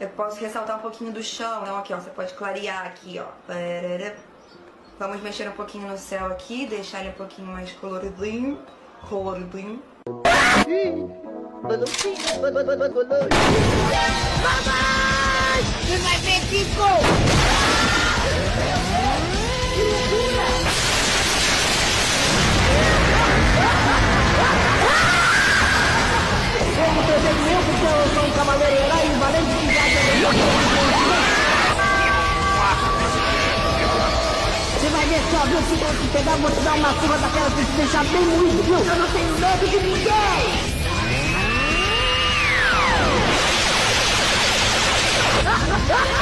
Eu posso ressaltar um pouquinho do chão. Então aqui, ó, você pode clarear aqui, ó. Vamos mexer um pouquinho no céu aqui, deixar ele um pouquinho mais coloridinho. Coloridinho. Você vai ver Tico! Como procedimento, porque eu sou um cavaleiro ver só, viu? Se eu te pegar, vou te dar uma surra daquela que te deixar bem muito, viu? Eu não tenho medo de ninguém!